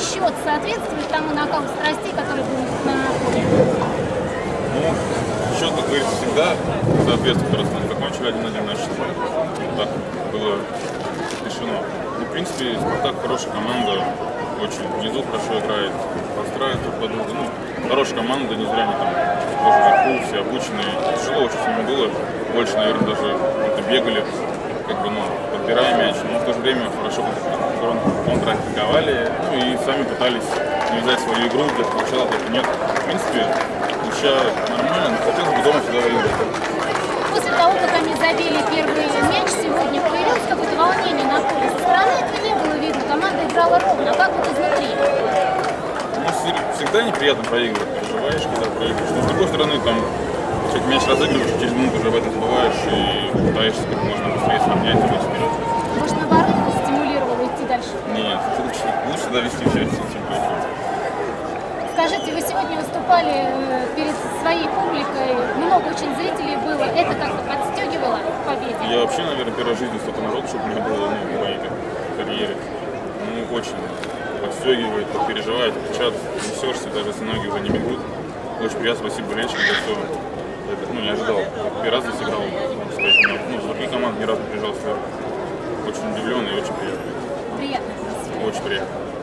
счет соответствует тому накалу страстей, который был на поле? Ну, счет, как говорится, всегда соответствует, раз мы закончили один-один на счет. Так было решено. Ну, в принципе, Спартак хорошая команда, очень внизу хорошо играет, подстраивает друг под друга. Ну, хорошая команда, не зря они там тоже вверху, все обученные. Тяжело очень с ними было, больше, наверное, даже бегали, как бы, ну, подбирая мяч, но в то же время хорошо кон- контратаковали, ну и сами пытались навязать свою игру, где-то получалось, где-то нет. В принципе, ничья нормально, но хотелось бы дома всегда выиграть. После того, как они забили первый мяч сегодня, появилось какое-то волнение на поле. Со стороны этого не было видно, команда играла ровно. А как вот изнутри? Ну, всегда неприятно проигрывать, переживаешь, когда проигрываешь. Но с другой стороны, там, чуть мяч разыгрываешь, через минуту уже об этом забываешь и пытаешься как можно быстрее сравнять и выйти вперед. Может, наоборот, это стимулировало идти дальше? Нет, лучше, лучше довести счастье, чем проигрывать. Скажите, вы сегодня выступали э, перед своей публикой, много очень зрителей было. Это как-то подстегивало к победе? Я вообще, наверное, первый в жизни столько народу, чтобы у меня было ну, в моей карьере. Ну, очень подстегивает, переживает, кричат, несешься, даже если ноги уже не бегут. Очень приятно, спасибо болельщикам за все. Ну, не ожидал. Первый раз здесь играл, сказать, но, ну, с других команд ни разу не приезжал сверху. Очень удивленный и очень приятно. Приятно. Очень приятно.